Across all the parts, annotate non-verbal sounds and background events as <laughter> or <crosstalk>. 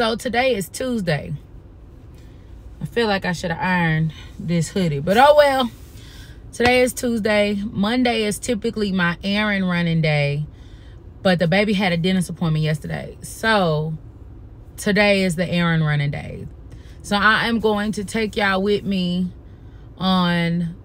So today is Tuesday. I feel like I should have ironed this hoodie, but oh well. Today is Tuesday. Monday is typically my errand running day, but the baby had a dentist appointment yesterday. So today is the errand running day. So I am going to take y'all with me on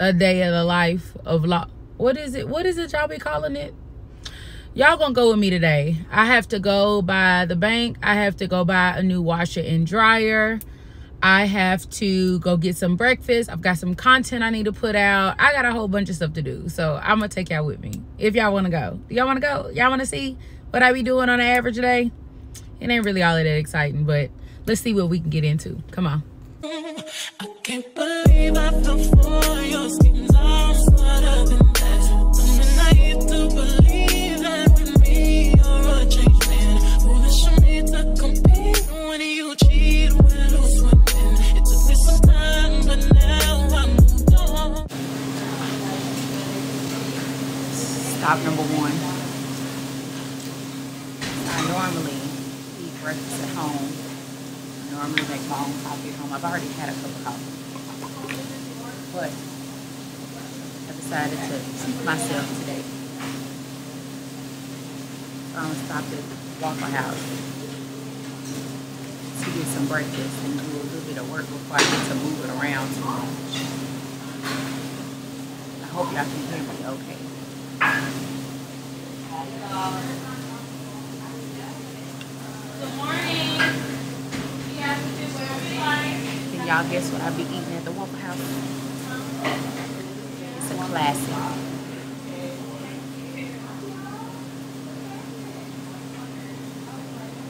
a day of the life of law. What is it? What is it y'all be calling it? Y'all gonna go with me today. I have to go by the bank. I have to go buy a new washer and dryer. I have to go get some breakfast. I've got some content I need to put out. I got a whole bunch of stuff to do. So I'm gonna take y'all with me. If y'all wanna go. Y'all wanna go? Y'all wanna see what I be doing on an average day? It ain't really all that exciting, but let's see what we can get into. Come on. But I decided to treat myself today. So I'm gonna stop at Waffle House to get some breakfast and do a little bit of work before I get to move it around too much. I hope y'all can hear me okay. Good morning. Can y'all guess what I'll be eating at the Waffle House? Classic.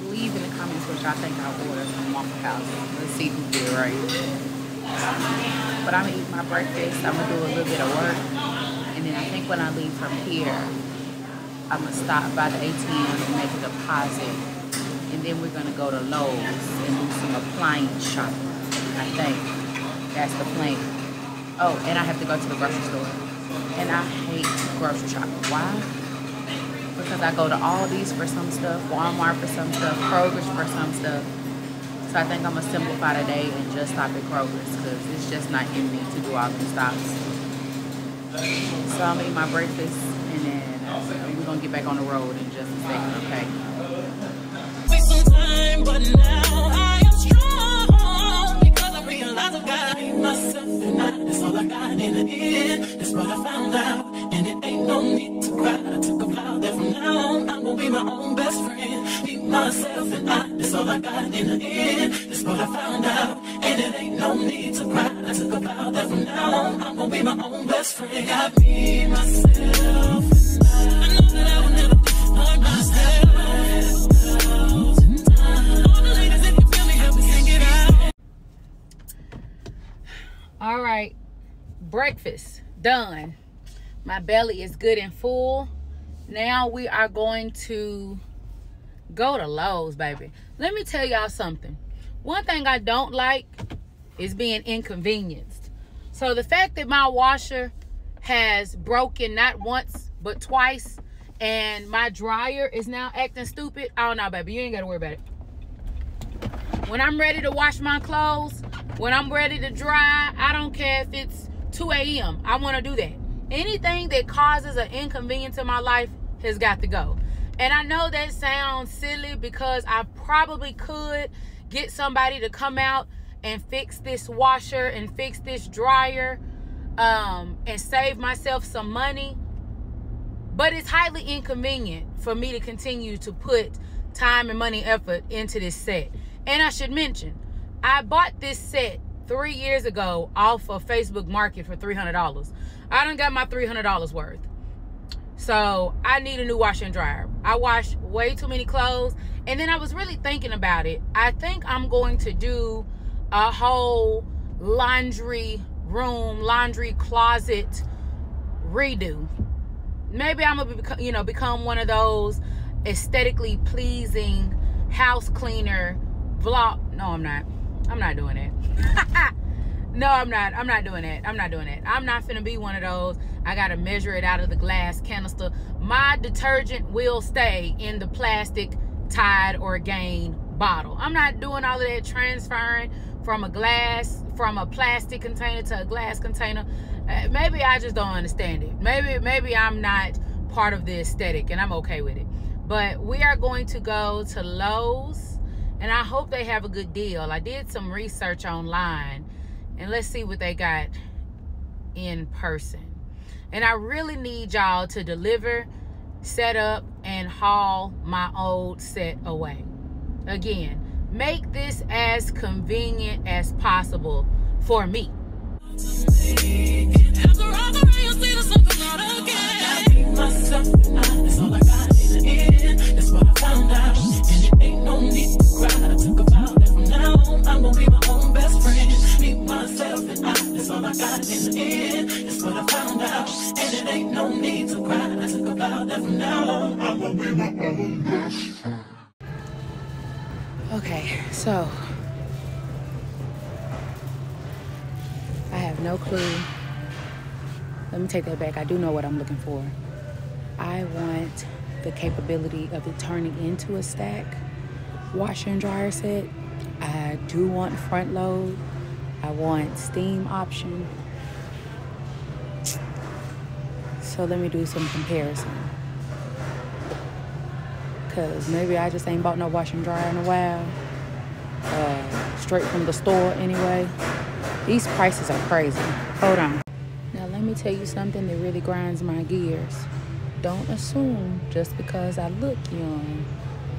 Leave in the comments what y'all think I'll order from Waffle House. Let's see who did right. But I'm gonna eat my breakfast. I'm gonna do a little bit of work. And then I think when I leave from here, I'm gonna stop by the ATM and make a deposit. And then we're gonna go to Lowe's and do some appliance shopping. I think. That's the plan. Oh, and I have to go to the grocery store. And I hate grocery shopping. Why? Because I go to Aldi's for some stuff, Walmart for some stuff, Kroger's for some stuff. So I think I'm to simplify today and just stop at Kroger's because it's just not in me to do all these stops. So I'm to eat my breakfast and then uh, we're to get back on the road in just a second, okay? That's all I got in the end. That's what I found out, and it ain't no need to cry. I took a vow that from now on I'm gonna be my own best friend. Be myself and I, that's all I got in the end. That's what I found out, and it ain't no need to cry. I took a vow that from now on I'm gonna be my own best friend. Got me, myself, breakfast done. My belly is good and full. Now we are going to go to Lowe's, baby. Let me tell y'all something. One thing I don't like is being inconvenienced. So the fact that my washer has broken not once, but twice, and my dryer is now acting stupid, don't know, baby. You ain't got to worry about it. When I'm ready to wash my clothes, when I'm ready to dry, I don't care if it's 2 a.m. I want to do that. Anything that causes an inconvenience in my life has got to go. And I know that sounds silly because I probably could get somebody to come out and fix this washer and fix this dryer um, and save myself some money. But it's highly inconvenient for me to continue to put time and money effort into this set. And I should mention, I bought this set three years ago off of Facebook Market for $300. I done got my $300 worth. So I need a new washer and dryer. I wash way too many clothes. And then I was really thinking about it. I think I'm going to do a whole laundry room, laundry closet redo. Maybe I'm gonna, you know, become one of those aesthetically pleasing house cleaner vlog. No, I'm not. I'm not doing it. <laughs> no, I'm not. I'm not doing it. I'm not doing it. I'm not finna be one of those. I gotta measure it out of the glass canister. My detergent will stay in the plastic Tide or Gain bottle. I'm not doing all of that transferring from a glass, from a plastic container to a glass container. Uh, maybe I just don't understand it. Maybe, maybe I'm not part of the aesthetic and I'm okay with it. But we are going to go to Lowe's and I hope they have a good deal. I did some research online and let's see what they got in person. And I really need y'all to deliver, set up, and haul my old set away. Again, make this as convenient as possible for me. myself and I, that's all I got in the end. That's what I found out. And it ain't no need to cry. I took a vow that from now on, I'm gonna be my own best friend. Me, myself, I, that's all I got in the end. That's what I found out. And it ain't no need to cry. I took a vow that from now on, I'm gonna be my own best friend. Okay, so I have no clue. Let me take that back. I do know what I'm looking for. I want the capability of it turning into a stack washer and dryer set. I do want front load. I want steam option. So let me do some comparison. Cause maybe I just ain't bought no washer and dryer in a while. Uh, straight from the store anyway. These prices are crazy. Hold on. Now let me tell you something that really grinds my gears don't assume just because I look young,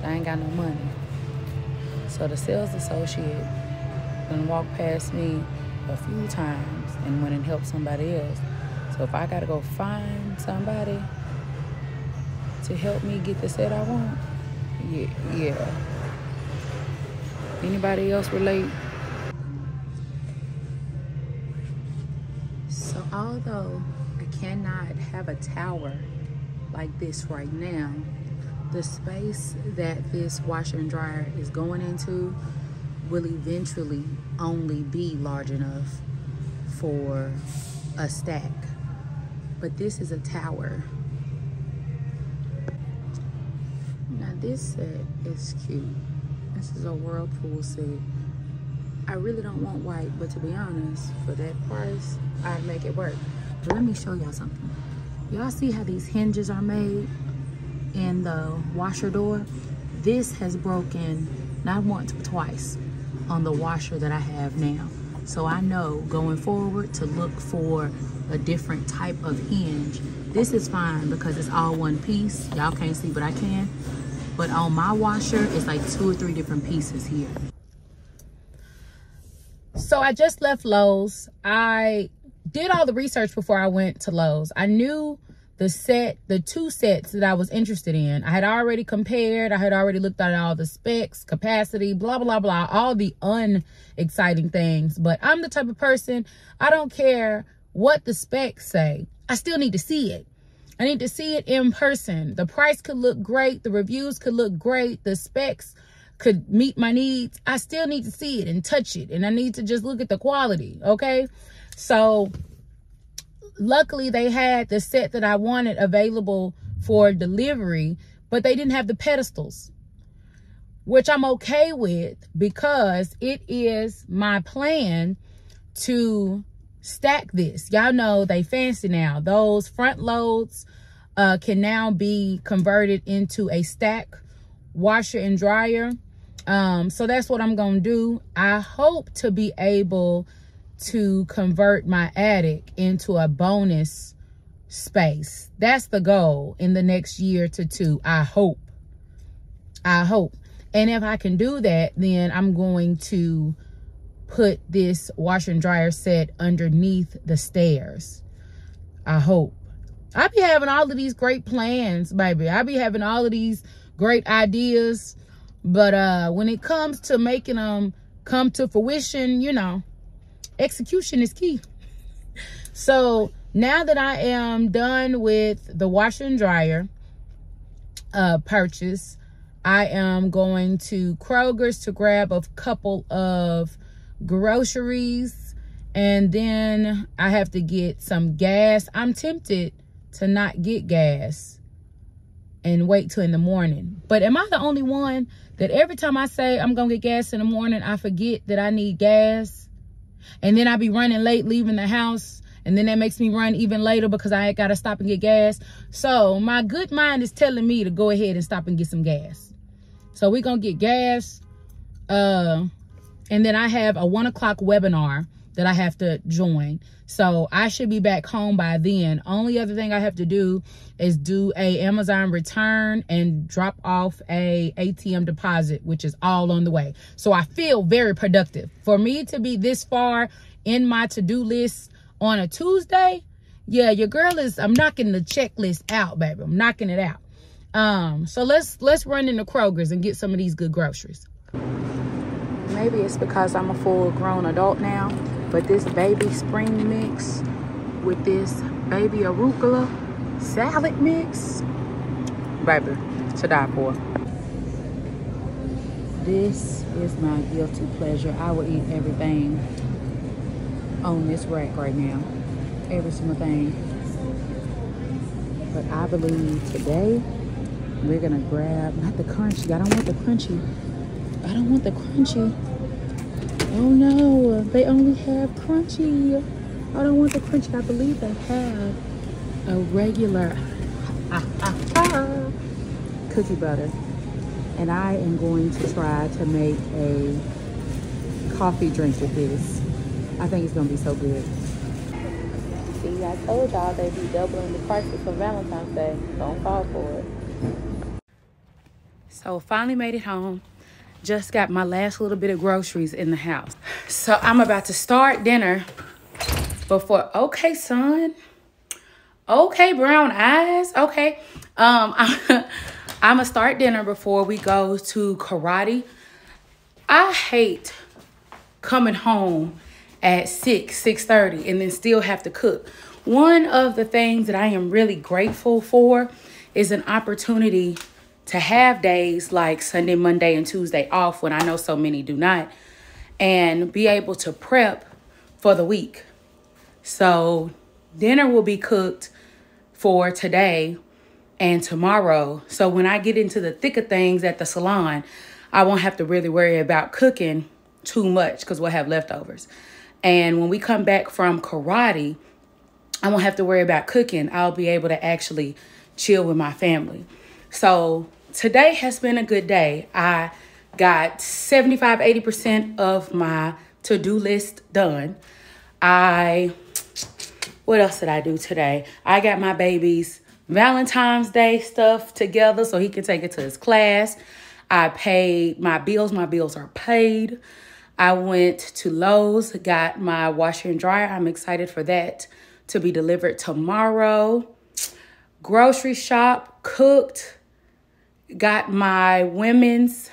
I ain't got no money. So the sales associate done walked past me a few times and went and helped somebody else. So if I gotta go find somebody to help me get the set I want, yeah, yeah. Anybody else relate? So although I cannot have a tower like this right now, the space that this washer and dryer is going into will eventually only be large enough for a stack. But this is a tower. Now this set is cute. This is a Whirlpool set. I really don't want white, but to be honest, for that price, I'd make it work. But let me show y'all something. Y'all see how these hinges are made in the washer door? This has broken not once but twice on the washer that I have now. So I know going forward to look for a different type of hinge. This is fine because it's all one piece. Y'all can't see, but I can. But on my washer, it's like two or three different pieces here. So I just left Lowe's. I did all the research before I went to Lowe's. I knew the set, the two sets that I was interested in. I had already compared. I had already looked at all the specs, capacity, blah, blah, blah, all the unexciting things. But I'm the type of person, I don't care what the specs say. I still need to see it. I need to see it in person. The price could look great. The reviews could look great. The specs could meet my needs. I still need to see it and touch it. And I need to just look at the quality. Okay. So luckily they had the set that I wanted available for delivery, but they didn't have the pedestals, which I'm okay with because it is my plan to stack this. Y'all know they fancy now. Those front loads uh, can now be converted into a stack washer and dryer. Um, so that's what I'm going to do. I hope to be able to convert my attic into a bonus space. That's the goal in the next year to two. I hope. I hope. And if I can do that, then I'm going to put this washer and dryer set underneath the stairs. I hope. I be having all of these great plans, baby. I be having all of these great ideas. But uh, when it comes to making them come to fruition, you know, execution is key. So now that I am done with the washer and dryer uh, purchase, I am going to Kroger's to grab a couple of groceries and then I have to get some gas. I'm tempted to not get gas and wait till in the morning. But am I the only one that every time I say I'm going to get gas in the morning, I forget that I need gas? And then I be running late leaving the house. And then that makes me run even later because I got to stop and get gas. So my good mind is telling me to go ahead and stop and get some gas. So we're going to get gas. Uh, and then I have a one o'clock webinar that I have to join. So I should be back home by then. Only other thing I have to do is do a Amazon return and drop off a ATM deposit, which is all on the way. So I feel very productive. For me to be this far in my to-do list on a Tuesday, yeah, your girl is, I'm knocking the checklist out, baby. I'm knocking it out. Um, so let's, let's run into Kroger's and get some of these good groceries. Maybe it's because I'm a full grown adult now but this baby spring mix with this baby arugula salad mix, baby, to die for. This is my guilty pleasure. I will eat everything on this rack right now. Every single thing. But I believe today we're gonna grab, not the crunchy, I don't want the crunchy. I don't want the crunchy. Oh no, they only have crunchy. I don't want the crunchy. I believe they have a regular cookie butter. And I am going to try to make a coffee drink with this. I think it's gonna be so good. See, I told y'all they'd be doubling the prices for Valentine's Day. Don't fall for it. So finally made it home just got my last little bit of groceries in the house. So I'm about to start dinner before, okay, son. Okay, brown eyes. Okay. Um, I'm, <laughs> I'm gonna start dinner before we go to karate. I hate coming home at 6, 6.30 and then still have to cook. One of the things that I am really grateful for is an opportunity to have days like Sunday, Monday, and Tuesday off when I know so many do not, and be able to prep for the week. So, dinner will be cooked for today and tomorrow. So, when I get into the thick of things at the salon, I won't have to really worry about cooking too much because we'll have leftovers. And when we come back from karate, I won't have to worry about cooking. I'll be able to actually chill with my family. So today has been a good day. I got 75, 80% of my to-do list done. I, what else did I do today? I got my baby's Valentine's Day stuff together so he can take it to his class. I paid my bills. My bills are paid. I went to Lowe's, got my washer and dryer. I'm excited for that to be delivered tomorrow. Grocery shop, cooked, got my women's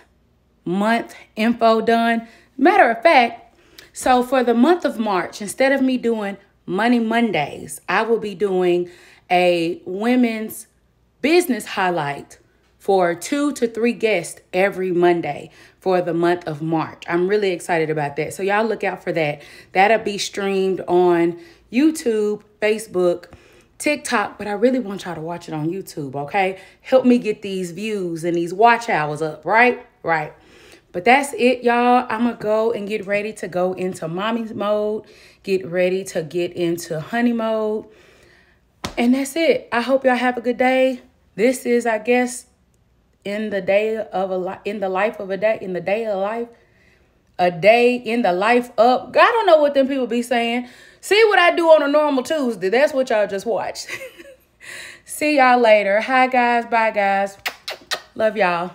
month info done. Matter of fact, so for the month of March, instead of me doing Money Mondays, I will be doing a women's business highlight for two to three guests every Monday for the month of March. I'm really excited about that. So y'all look out for that. That'll be streamed on YouTube, Facebook, TikTok, but I really want y'all to watch it on YouTube, okay? Help me get these views and these watch hours up, right? Right. But that's it, y'all. I'm going to go and get ready to go into mommy's mode, get ready to get into honey mode. And that's it. I hope y'all have a good day. This is, I guess, in the day of a in the life of a day, in the day of life, a day in the life of. I don't know what them people be saying. See what I do on a normal Tuesday. That's what y'all just watched. <laughs> See y'all later. Hi, guys. Bye, guys. Love y'all.